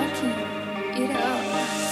Rocky, it up.